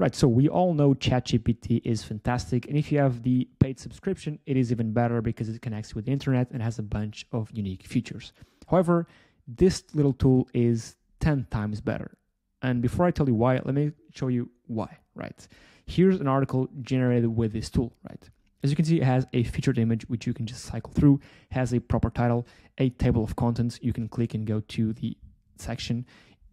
Right, so we all know ChatGPT is fantastic, and if you have the paid subscription, it is even better because it connects with the internet and has a bunch of unique features. However, this little tool is 10 times better. And before I tell you why, let me show you why, right? Here's an article generated with this tool, right? As you can see, it has a featured image which you can just cycle through, has a proper title, a table of contents. You can click and go to the section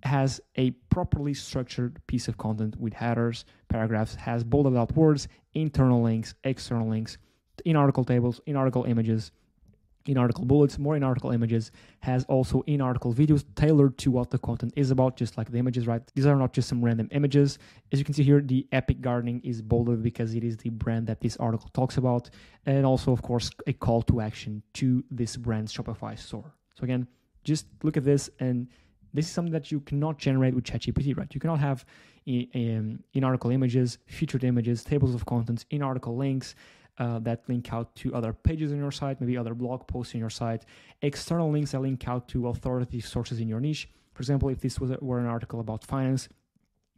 has a properly structured piece of content with headers, paragraphs, has bolded out words, internal links, external links, in article tables, in article images, in article bullets, more in article images, has also in article videos tailored to what the content is about, just like the images, right? These are not just some random images. As you can see here, the Epic Gardening is bolded because it is the brand that this article talks about, and also, of course, a call to action to this brand's Shopify store. So, again, just look at this and this is something that you cannot generate with ChatGPT, right? You cannot have in, in article images, featured images, tables of contents, in article links uh, that link out to other pages on your site, maybe other blog posts in your site, external links that link out to authoritative sources in your niche. For example, if this was a, were an article about finance,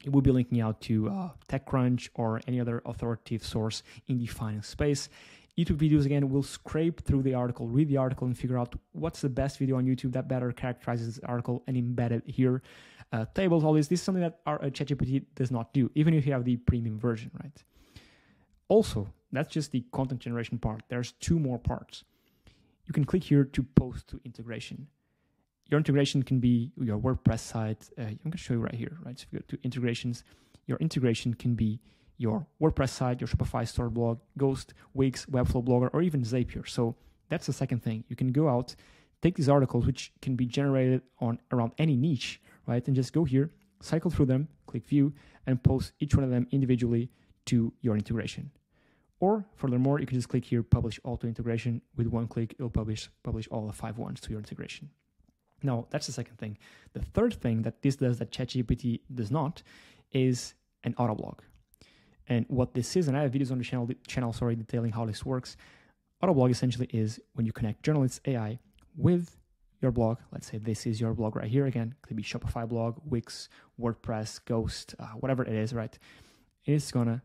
it would be linking out to uh, TechCrunch or any other authoritative source in the finance space. YouTube videos again will scrape through the article, read the article, and figure out what's the best video on YouTube that better characterizes the article and embed it here. Uh, tables, all this. This is something that our uh, ChatGPT does not do, even if you have the premium version, right? Also, that's just the content generation part. There's two more parts. You can click here to post to integration. Your integration can be your WordPress site. Uh, I'm going to show you right here, right? So if you go to integrations, your integration can be your WordPress site, your Shopify store blog, Ghost, Wix, Webflow Blogger, or even Zapier. So that's the second thing. You can go out, take these articles, which can be generated on around any niche, right? And just go here, cycle through them, click view, and post each one of them individually to your integration. Or furthermore, you can just click here, publish auto integration. With one click, it'll publish publish all the five ones to your integration. Now, that's the second thing. The third thing that this does that ChatGPT does not is an auto blog. And what this is, and I have videos on the channel, channel sorry, detailing how this works. Autoblog essentially is when you connect Journalists AI with your blog. Let's say this is your blog right here. Again, could be Shopify blog, Wix, WordPress, Ghost, uh, whatever it is, right? It's gonna,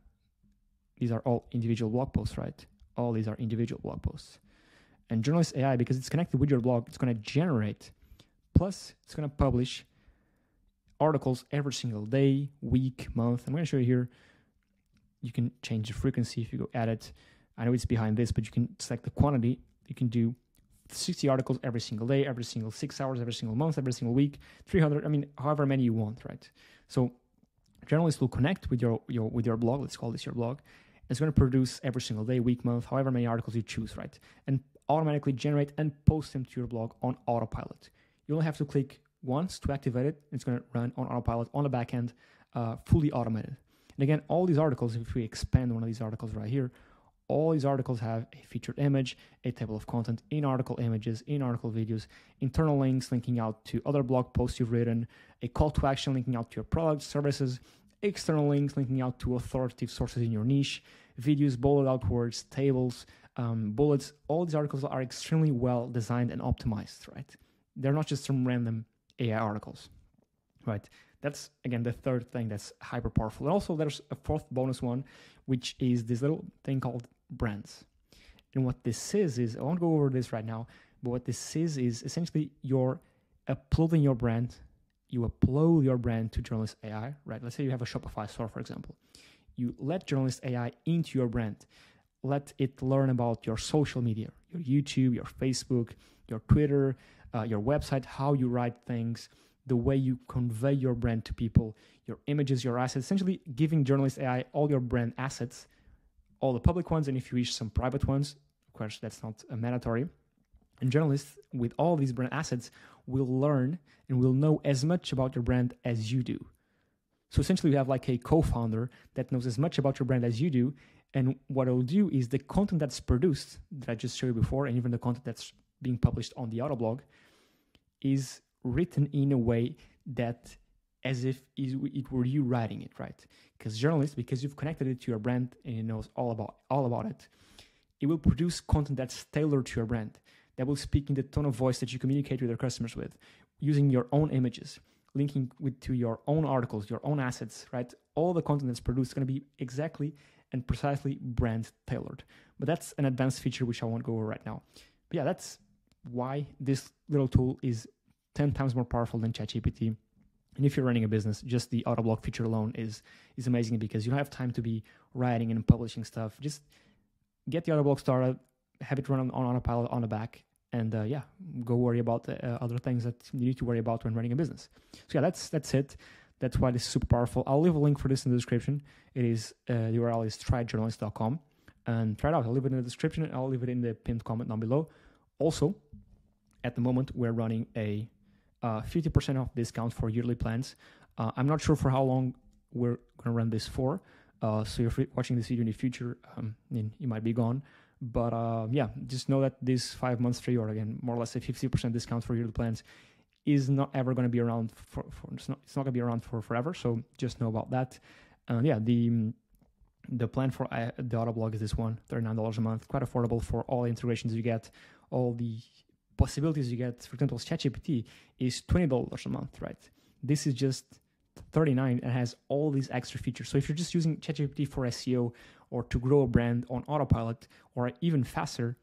these are all individual blog posts, right? All these are individual blog posts. And Journalist AI, because it's connected with your blog, it's gonna generate, plus it's gonna publish articles every single day, week, month. I'm gonna show you here you can change the frequency if you go edit. I know it's behind this, but you can select the quantity. You can do 60 articles every single day, every single six hours, every single month, every single week, 300. I mean, however many you want, right? So, journalists will connect with your, your with your blog. Let's call this your blog. It's going to produce every single day, week, month, however many articles you choose, right? And automatically generate and post them to your blog on autopilot. You only have to click once to activate it. It's going to run on autopilot on the back end, uh, fully automated. And again, all these articles, if we expand one of these articles right here, all these articles have a featured image, a table of content, in article images, in article videos, internal links linking out to other blog posts you've written, a call to action linking out to your products, services, external links linking out to authoritative sources in your niche, videos, bullet out words, tables, um, bullets. All these articles are extremely well designed and optimized, right? They're not just some random AI articles, right? That's again the third thing that's hyper powerful. And also there's a fourth bonus one, which is this little thing called brands. And what this is is I won't go over this right now, but what this is is essentially you're uploading your brand. You upload your brand to Journalist AI, right? Let's say you have a Shopify store, for example. You let Journalist AI into your brand. Let it learn about your social media, your YouTube, your Facebook, your Twitter, uh, your website, how you write things, the way you convey your brand to people, your images, your assets, essentially giving Journalist AI all your brand assets, all the public ones, and if you wish, some private ones. Of course, that's not a mandatory. And journalists with all these brand assets will learn and will know as much about your brand as you do. So essentially, you have like a co founder that knows as much about your brand as you do. And what it'll do is the content that's produced, that I just showed you before, and even the content that's being published on the Autoblog, is written in a way that as if it were you writing it, right? Because journalists, because you've connected it to your brand and it knows all about all about it, it will produce content that's tailored to your brand, that will speak in the tone of voice that you communicate with your customers with, using your own images, linking with to your own articles, your own assets, right? all the content that's produced is going to be exactly and precisely brand tailored. But that's an advanced feature which I won't go over right now. But yeah, that's why this little tool is 10 times more powerful than ChatGPT. And if you're running a business, just the Autoblog feature alone is is amazing because you don't have time to be writing and publishing stuff. Just get the Autoblog started, have it run on, on autopilot on the back, and uh, yeah, go worry about uh, other things that you need to worry about when running a business. So yeah, that's that's it. That's why this is super powerful. I'll leave a link for this in the description. It is uh, the URL is tryjournalist.com and try it out. I'll leave it in the description. And I'll leave it in the pinned comment down below. Also, at the moment, we're running a 50% off discount for yearly plans. Uh, I'm not sure for how long we're going to run this for. Uh, so if you're watching this video in the future, um, it might be gone. But uh, yeah, just know that this five months free, or again, more or less a 50% discount for yearly plans, is not ever going to be around for, for it's not it's not going to be around for forever. So just know about that. And yeah, the the plan for uh, the Autoblog is this one, $39 a month, quite affordable for all the integrations you get, all the possibilities you get, for example, ChatGPT is $20 a month, right? This is just 39 and has all these extra features. So if you're just using ChatGPT for SEO or to grow a brand on autopilot or even faster,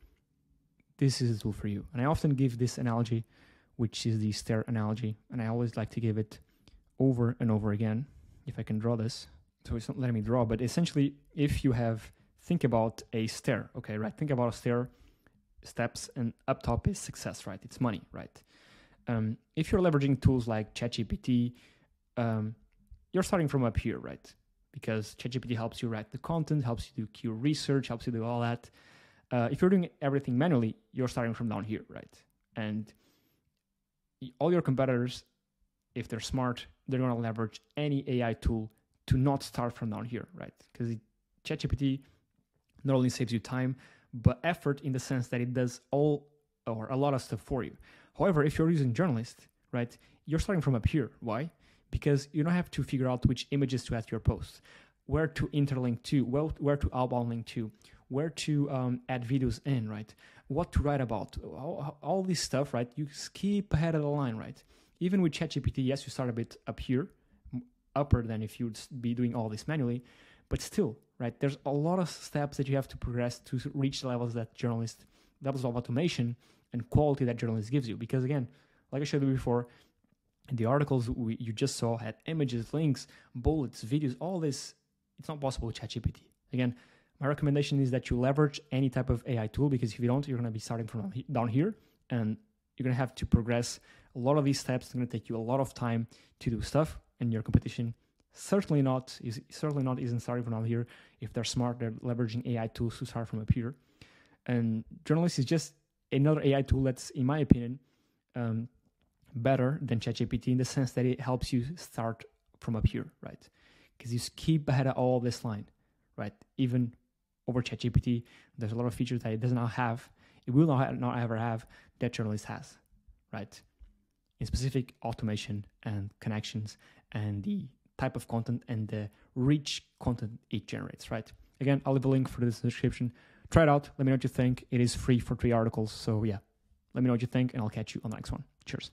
this is a tool for you. And I often give this analogy, which is the stair analogy, and I always like to give it over and over again. If I can draw this, so it's not letting me draw, but essentially, if you have think about a stair, okay, right? Think about a stair steps and up top is success, right? It's money, right? Um, if you're leveraging tools like ChatGPT, um, you're starting from up here, right? Because ChatGPT helps you write the content, helps you do keyword research, helps you do all that. Uh, if you're doing everything manually, you're starting from down here, right? And all your competitors, if they're smart, they're going to leverage any AI tool to not start from down here, right? Because ChatGPT not only saves you time, but effort in the sense that it does all or a lot of stuff for you. However, if you're using journalist, right, you're starting from up here. Why? Because you don't have to figure out which images to add to your post, where to interlink to, well, where to outbound link to, where to um, add videos in, right? What to write about, all, all this stuff, right? You skip ahead of the line, right? Even with ChatGPT, yes, you start a bit up here, upper than if you'd be doing all this manually, but still, right? There's a lot of steps that you have to progress to reach the levels that journalist, levels of automation and quality that journalist gives you. Because again, like I showed you before, the articles we, you just saw had images, links, bullets, videos, all this. It's not possible with ChatGPT. Again, my recommendation is that you leverage any type of AI tool because if you don't, you're going to be starting from down here and you're going to have to progress. A lot of these steps It's going to take you a lot of time to do stuff, and your competition certainly not is certainly not isn't starting from down here. If they're smart, they're leveraging AI tools to start from up here. And journalist is just another AI tool that's, in my opinion, um, better than ChatGPT in the sense that it helps you start from up here, right? Because you skip ahead of all this line, right? Even over ChatGPT, there's a lot of features that it does not have. It will not, not ever have that journalist has, right? In specific automation and connections and the type of content and the rich content it generates, right? Again, I'll leave a link for this description. Try it out. Let me know what you think. It is free for three articles. So, yeah, let me know what you think, and I'll catch you on the next one. Cheers.